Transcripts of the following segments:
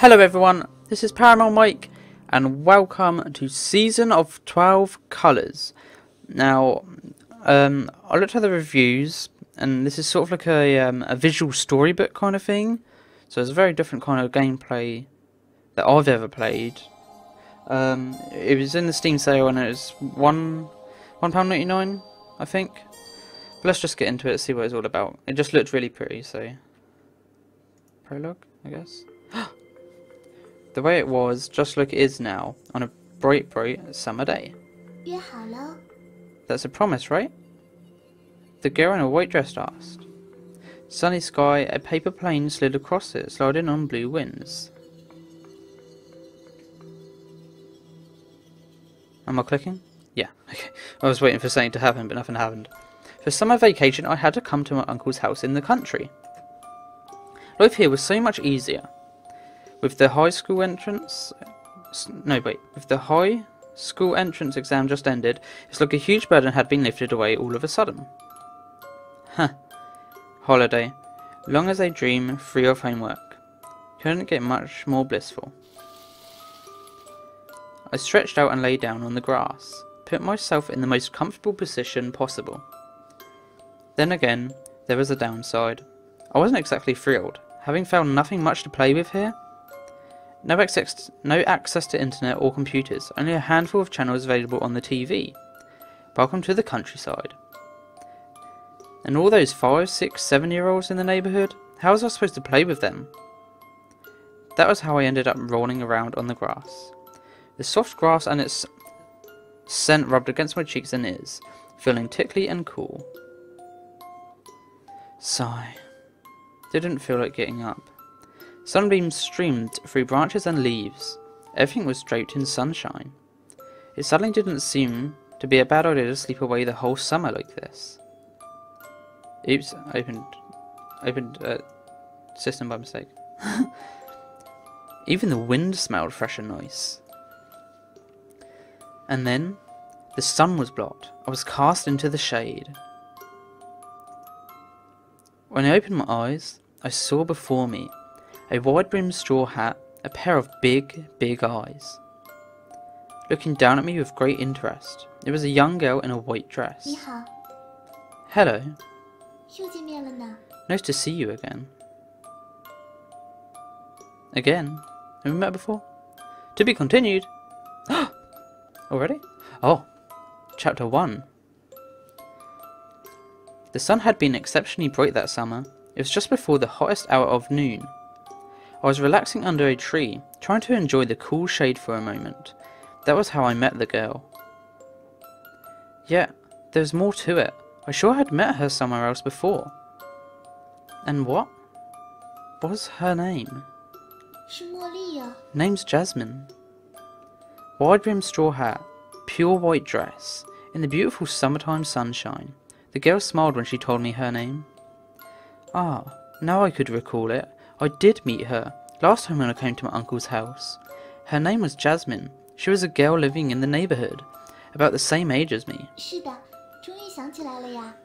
Hello everyone, this is Paramore Mike and welcome to Season of 12 Colours. Now, um, I looked at the reviews and this is sort of like a, um, a visual storybook kind of thing. So it's a very different kind of gameplay that I've ever played. Um, it was in the Steam sale and it was one one pound ninety nine, I think. But let's just get into it, see what it's all about. It just looked really pretty, so prologue, I guess the way it was, just like it is now, on a bright, bright summer day. That's a promise, right? The girl in a white dress asked. Sunny sky, a paper plane slid across it, sliding on blue winds. Am I clicking? Yeah, okay. I was waiting for something to happen, but nothing happened. For summer vacation, I had to come to my uncle's house in the country. Life here was so much easier. With the high school entrance... No, wait. With the high school entrance exam just ended, it's like a huge burden had been lifted away all of a sudden. Huh. Holiday. Long as I dream, free of homework. Couldn't get much more blissful. I stretched out and lay down on the grass, put myself in the most comfortable position possible. Then again, there was a downside. I wasn't exactly thrilled, having found nothing much to play with here. No access, no access to internet or computers, only a handful of channels available on the TV. Welcome to the countryside. And all those five, six, seven year olds in the neighbourhood? How was I supposed to play with them? That was how I ended up rolling around on the grass. The soft grass and its scent rubbed against my cheeks and ears, feeling tickly and cool. Sigh. Didn't feel like getting up. Sunbeams streamed through branches and leaves. Everything was draped in sunshine. It suddenly didn't seem to be a bad idea to sleep away the whole summer like this. Oops, opened opened uh, system by mistake. Even the wind smelled fresh and nice. And then the sun was blocked. I was cast into the shade. When I opened my eyes, I saw before me a wide brimmed straw hat, a pair of big, big eyes. Looking down at me with great interest, it was a young girl in a white 你 dress. 好， Hello, 又见面了呢。 nice to see you again. Again? Have we met before? To be continued! Already? Oh, chapter 1. The sun had been exceptionally bright that summer. It was just before the hottest hour of noon. I was relaxing under a tree, trying to enjoy the cool shade for a moment. That was how I met the girl. Yet, yeah, there's more to it. I sure had met her somewhere else before. And what was her name? Shmalia. Name's Jasmine. Wide-brimmed straw hat, pure white dress, in the beautiful summertime sunshine. The girl smiled when she told me her name. Ah, now I could recall it. I did meet her last time when I came to my uncle's house. Her name was Jasmine. She was a girl living in the neighborhood, about the same age as me.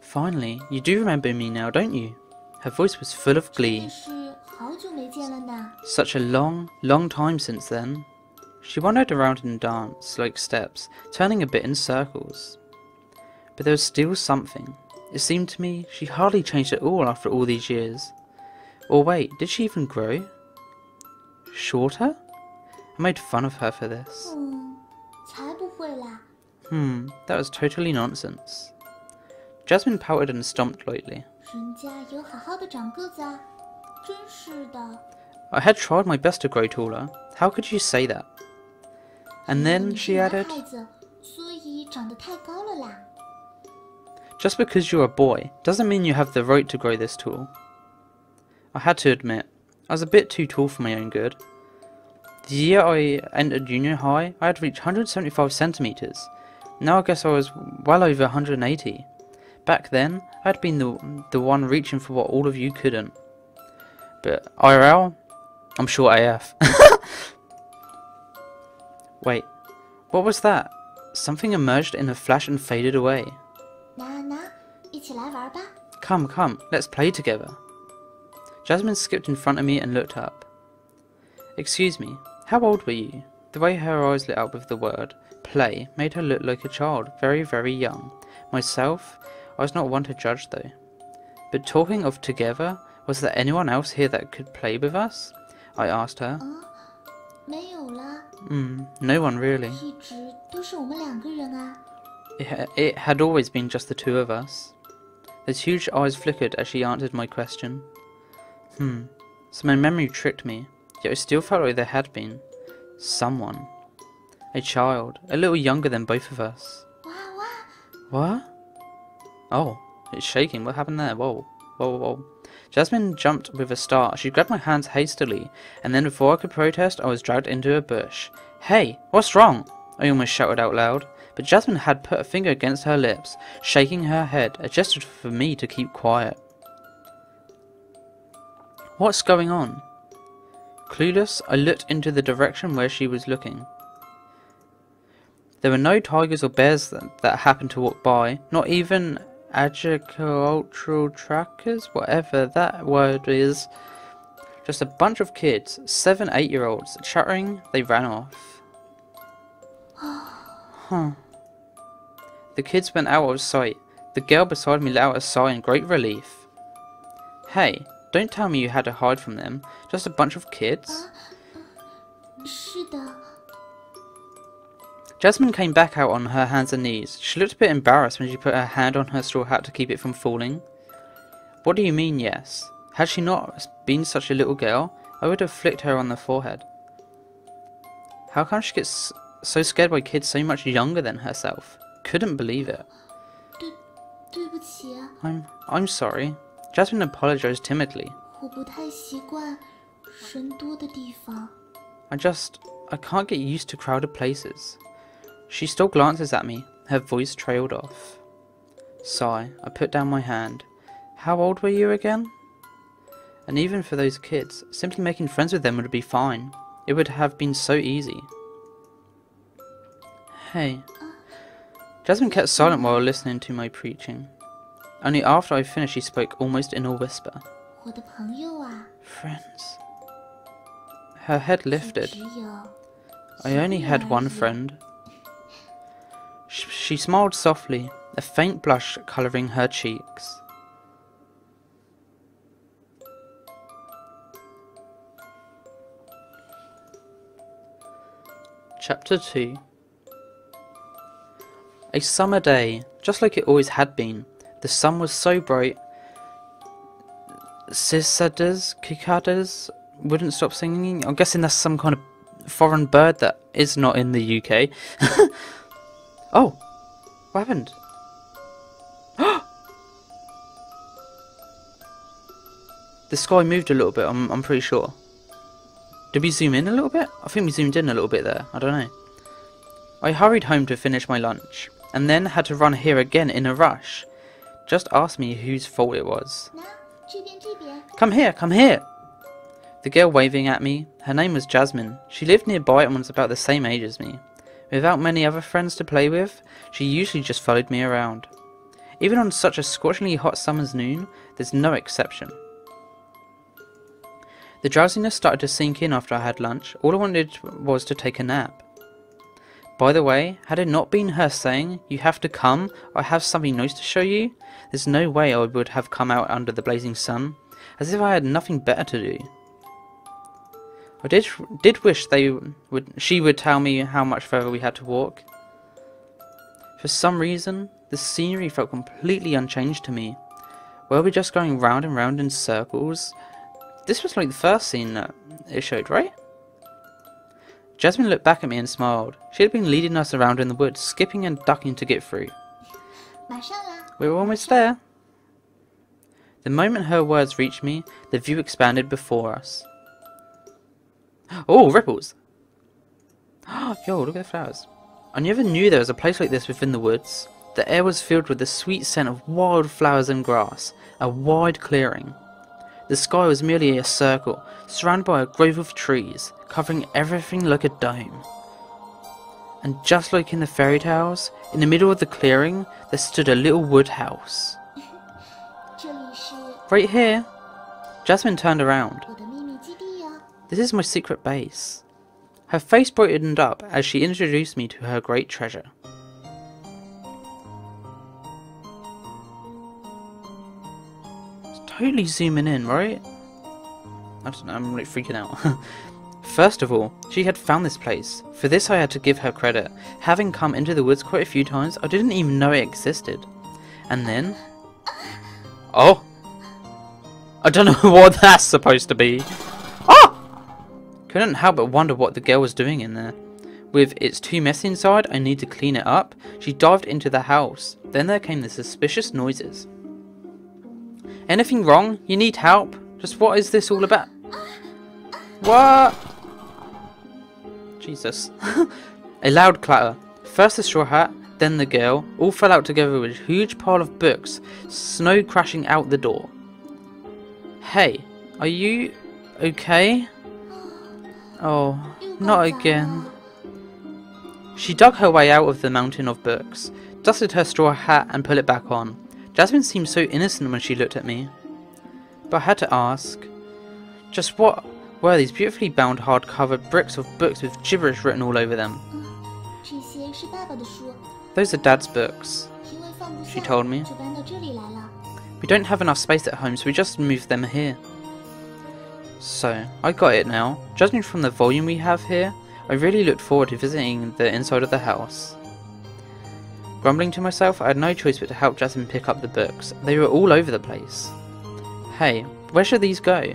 Finally, you do remember me now, don't you? Her voice was full of glee. Such a long, long time since then. She wandered around in danced like steps, turning a bit in circles. But there was still something. It seemed to me she hardly changed at all after all these years. Or wait, did she even grow? Shorter? I made fun of her for this. Hmm, that was totally nonsense. Jasmine pouted and stomped lightly. I had tried my best to grow taller. How could you say that? And then she added, Just because you're a boy doesn't mean you have the right to grow this tall. I had to admit, I was a bit too tall for my own good. The year I entered junior high, I had reached 175 centimeters. Now I guess I was well over 180. Back then, I'd been the, the one reaching for what all of you couldn't. But IRL? I'm sure AF. Wait, what was that? Something emerged in a flash and faded away. Come, come, let's play together. Jasmine skipped in front of me and looked up. Excuse me, how old were you? The way her eyes lit up with the word play made her look like a child, very, very young. Myself, I was not one to judge though. But talking of together, was there anyone else here that could play with us? I asked her. 啊，没有啦， Hmm, no one really. 一直都是我们两个人啊。 It, ha- it had always been just the two of us. Those huge eyes flickered as she answered my question. Hmm, so my memory tricked me, yet it still felt like there had been. Someone. A child, a little younger than both of us.，What? Oh, it's shaking. What happened there? Whoa. Whoa, whoa, whoa. Jasmine jumped with a start. She grabbed my hands hastily, and then before I could protest, I was dragged into a bush. Hey, what's wrong? I almost shouted out loud. But Jasmine had put a finger against her lips, shaking her head, a gesture for me to keep quiet. What's going on? Clueless, I looked into the direction where she was looking. There were no tigers or bears that, that happened to walk by, not even agricultural trackers, whatever that word is. Just a bunch of kids, seven, eight year olds, chattering, they ran off. Huh. The kids went out of sight. The girl beside me let out a sigh in great relief. Hey, don't tell me you had to hide from them. Just a bunch of kids. Jasmine came back out on her hands and knees. She looked a bit embarrassed when she put her hand on her straw hat to keep it from falling. What do you mean, yes? Had she not been such a little girl, I would have flicked her on the forehead. How come she gets so scared by kids so much younger than herself? Couldn't believe it. I'm, I'm sorry. Jasmine apologized timidly. I just, I can't get used to crowded places. She still glances at me, her voice trailed off. Sigh, I put down my hand. How old were you again? And even for those kids, simply making friends with them would be fine. It would have been so easy. Hey. Uh. Jasmine kept silent while listening to my preaching. Only after I finished she spoke almost in a whisper. Friends. Her head lifted. I only had one friend. She, she smiled softly, a faint blush colouring her cheeks. Chapter 2 A summer day, just like it always had been. The sun was so bright. Cicadas, cicadas wouldn't stop singing. I'm guessing that's some kind of foreign bird that is not in the UK. oh, what happened? the sky moved a little bit. I'm, I'm pretty sure. Did we zoom in a little bit? I think we zoomed in a little bit there. I don't know. I hurried home to finish my lunch, and then had to run here again in a rush. Just ask me whose fault it was. Come here, come here! The girl waving at me, her name was Jasmine. She lived nearby and was about the same age as me. Without many other friends to play with, she usually just followed me around. Even on such a scorchingly hot summer's noon, there's no exception. The drowsiness started to sink in after I had lunch. All I wanted was to take a nap. By the way, had it not been her saying, You have to come, I have something nice to show you, there's no way I would have come out under the blazing sun, as if I had nothing better to do. I did did wish they would she would tell me how much further we had to walk. For some reason, the scenery felt completely unchanged to me. Were we just going round and round in circles? This was like the first scene that it showed, right? Jasmine looked back at me and smiled. She had been leading us around in the woods, skipping and ducking to get through. We were almost there. The moment her words reached me, the view expanded before us. Oh, ripples! Yo, look at the flowers. I never knew there was a place like this within the woods. The air was filled with the sweet scent of wild flowers and grass, a wide clearing. The sky was merely a circle, surrounded by a grove of trees, covering everything like a dome. And just like in the fairy tales, in the middle of the clearing, there stood a little wood house. right here! Jasmine turned around. This is my secret base. Her face brightened up as she introduced me to her great treasure. Totally zooming in, right? I don't know, I'm like freaking out. First of all, she had found this place. For this I had to give her credit. Having come into the woods quite a few times, I didn't even know it existed. And then... Oh! I don't know what that's supposed to be. Oh! Couldn't help but wonder what the girl was doing in there. With it's too messy inside, I need to clean it up, she dived into the house. Then there came the suspicious noises. Anything wrong? You need help? Just what is this all about? What? Jesus. a loud clatter. First the straw hat, then the girl, all fell out together with a huge pile of books, snow crashing out the door. Hey, are you okay? Oh, not again. She dug her way out of the mountain of books, dusted her straw hat and put it back on. Jasmine seemed so innocent when she looked at me. But I had to ask. Just what were these beautifully bound hard-covered bricks of books with gibberish written all over them? Those are Dad's books, she told me. We don't have enough space at home, so we just moved them here. So, I got it now. Judging from the volume we have here, I really looked forward to visiting the inside of the house. Grumbling to myself, I had no choice but to help Jasmine pick up the books. They were all over the place. Hey, where should these go?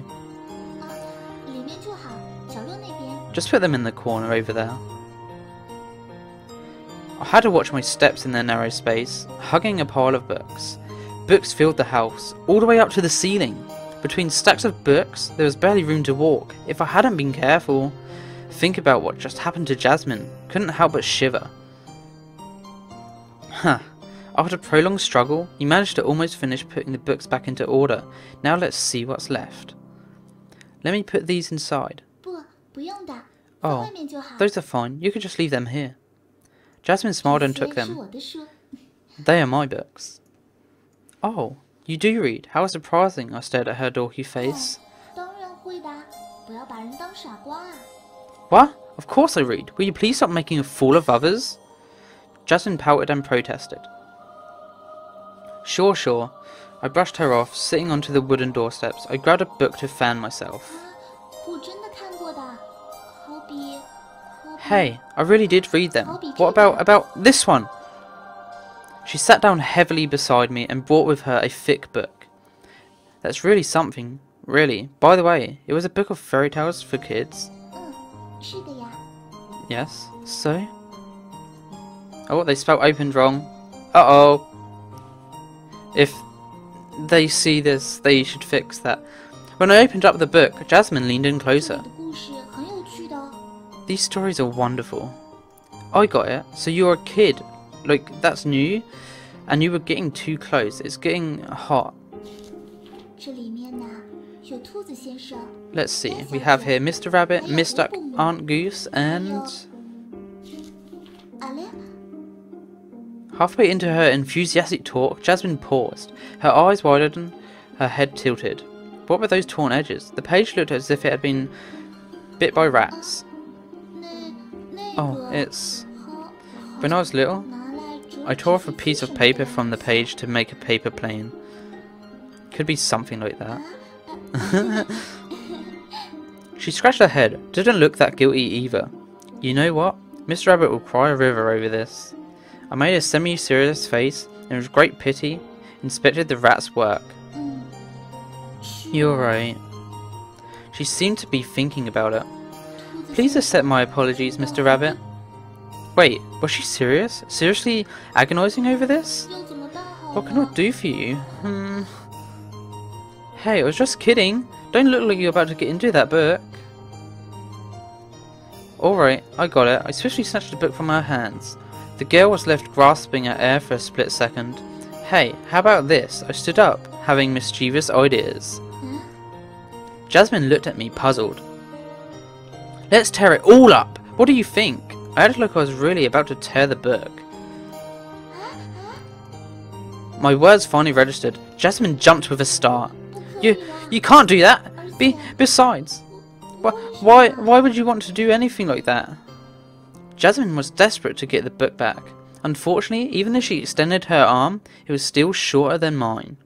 Just put them in the corner over there. I had to watch my steps in their narrow space, hugging a pile of books. Books filled the house, all the way up to the ceiling. Between stacks of books, there was barely room to walk, if I hadn't been careful. Think about what just happened to Jasmine. Couldn't help but shiver. Huh. After prolonged struggle, you managed to almost finish putting the books back into order. Now let's see what's left. Let me put these inside. Oh, those are fine. You can just leave them here. Jasmine smiled and took them. They are my books. Oh, you do read. How surprising, I stared at her dorky oh, face. What? Of course I read. Will you please stop making a fool of others? Jasmine pouted and protested. Sure, sure. I brushed her off, sitting onto the wooden doorsteps. I grabbed a book to fan myself. Hey, I really did read them. What about about this one? She sat down heavily beside me and brought with her a thick book. That's really something, really. By the way, it was a book of fairy tales for kids. Oh, yes, so? Oh, they spelled opened wrong. Uh-oh. If they see this, they should fix that. When I opened up the book, Jasmine leaned in closer. These stories are wonderful. I got it. So you're a kid. Like, that's new. And you were getting too close. It's getting hot. Let's see. We have here Mr. Rabbit, Mr. Aunt Goose, and... Halfway into her enthusiastic talk, Jasmine paused, her eyes widened, her head tilted. What were those torn edges? The page looked as if it had been bit by rats. Oh, it's... When I was little, I tore off a piece of paper from the page to make a paper plane. Could be something like that. she scratched her head, didn't look that guilty either. You know what? Mr. Rabbit will cry a river over this. I made a semi-serious face and with great pity inspected the rat's work. You're right. She seemed to be thinking about it. Please accept my apologies, Mr. Rabbit. Wait, was she serious? Seriously agonizing over this? What can I do for you? Hmm. Hey, I was just kidding. Don't look like you're about to get into that book. Alright, I got it. I swiftly snatched the book from her hands. The girl was left grasping at air for a split second. Hey, how about this? I stood up, having mischievous ideas. Hmm? Jasmine looked at me, puzzled. Let's tear it all up! What do you think? I acted like I was really about to tear the book. My words finally registered. Jasmine jumped with a start. You, you can't do that. Be besides, wh why, why would you want to do anything like that? Jasmine was desperate to get the book back. Unfortunately, even though she extended her arm, it was still shorter than mine.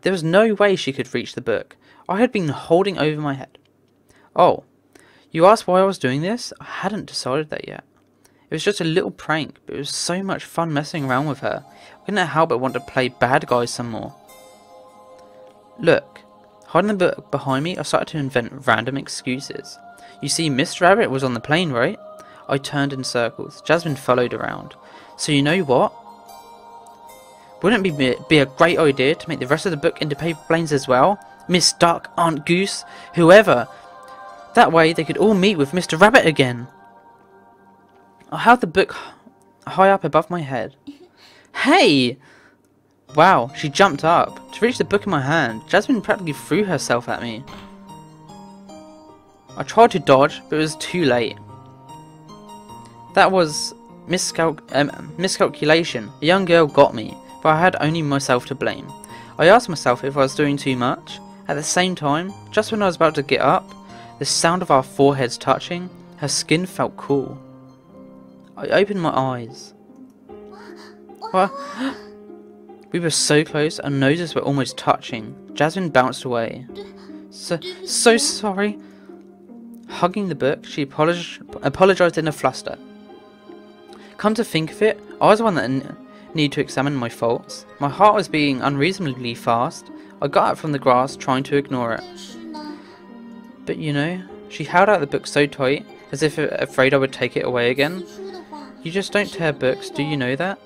There was no way she could reach the book. I had been holding over my head. Oh, you asked why I was doing this? I hadn't decided that yet. It was just a little prank, but it was so much fun messing around with her. I couldn't help but want to play bad guy some more. Look, hiding the book behind me, I started to invent random excuses. You see, Miss Rabbit was on the plane, right? I turned in circles. Jasmine followed around. So you know what? Wouldn't it be, be a great idea to make the rest of the book into paper planes as well? Miss Duck, Aunt Goose, whoever. That way they could all meet with Mr. Rabbit again. I held the book high up above my head. Hey! Wow, she jumped up. To reach the book in my hand, Jasmine practically threw herself at me. I tried to dodge, but it was too late. That was miscal um, miscalculation. A young girl got me, but I had only myself to blame. I asked myself if I was doing too much. At the same time, just when I was about to get up, the sound of our foreheads touching, her skin felt cool. I opened my eyes. What? We were so close, our noses were almost touching. Jasmine bounced away. So, so sorry. Hugging the book, she apologized in a fluster. Come to think of it, I was the one that needed to examine my faults. My heart was beating unreasonably fast. I got up from the grass, trying to ignore it. But you know, she held out the book so tight, as if afraid I would take it away again. You just don't tear books, do you know that?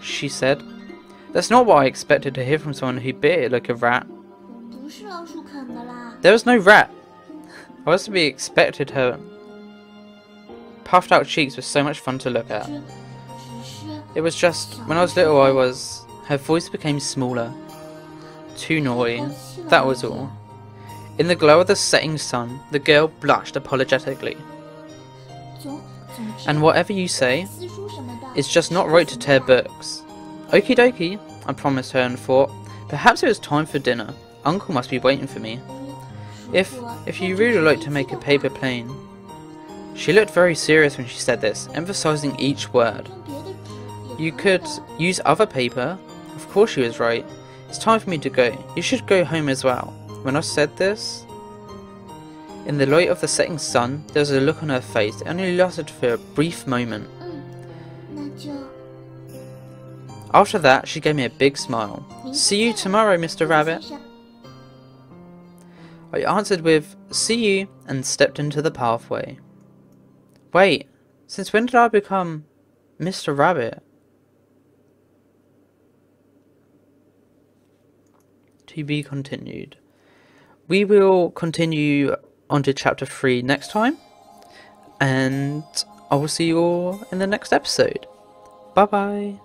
She said. That's not what I expected to hear from someone who bit it like a rat. There was no rat. I was to be expected her puffed out cheeks were so much fun to look at. It was just, when I was little I was, her voice became smaller. Too naughty, that was all. In the glow of the setting sun, the girl blushed apologetically. And whatever you say, it's just not right to tear books. Okie dokie, I promised her and thought, perhaps it was time for dinner. Uncle must be waiting for me. If, if you really like to make a paper plane, she looked very serious when she said this, emphasizing each word. You could use other paper. Of course she was right. It's time for me to go. You should go home as well. When I said this, in the light of the setting sun, there was a look on her face that only lasted for a brief moment. After that, she gave me a big smile. See you tomorrow, Mr. Rabbit. I answered with, see you, and stepped into the pathway. Wait, since when did I become Mr. Rabbit? To be continued. We will continue on to chapter 3 next time. And I will see you all in the next episode. Bye bye.